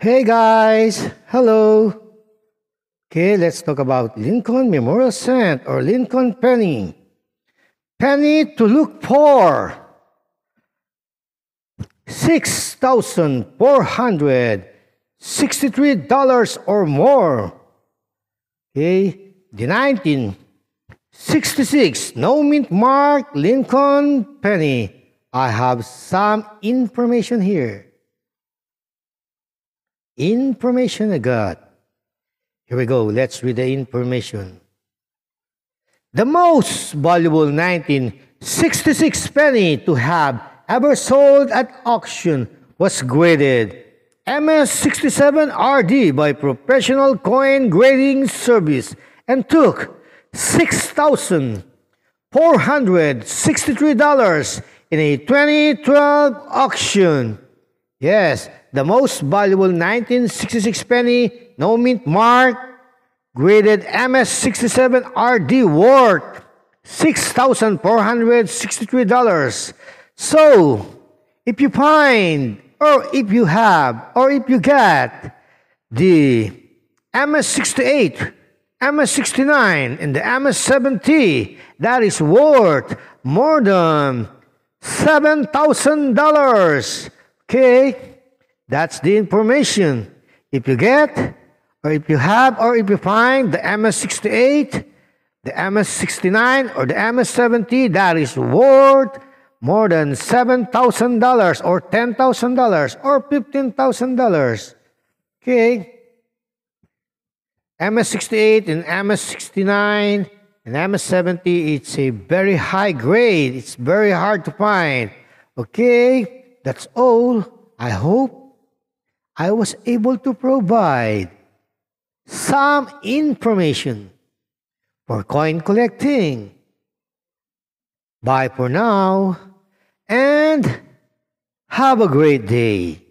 Hey guys, hello. Okay, let's talk about Lincoln Memorial Cent or Lincoln Penny. Penny to look for. $6,463 or more. Okay, the 1966 no mint mark Lincoln Penny. I have some information here. Information I got. Here we go. Let's read the information. The most valuable 1966 penny to have ever sold at auction was graded MS67RD by Professional Coin Grading Service and took $6,463 in a 2012 auction. Yes, the most valuable 1966 penny, no mint mark, graded MS67 RD worth $6,463. So, if you find, or if you have, or if you get the MS68, MS69, and the MS70, that is worth more than $7,000. Okay? That's the information. If you get, or if you have, or if you find the MS68, the MS69, or the MS70, that is worth more than $7,000 or $10,000 or $15,000. Okay? MS68 and MS69 and MS70, it's a very high grade. It's very hard to find. Okay? That's all. I hope I was able to provide some information for coin collecting. Bye for now and have a great day.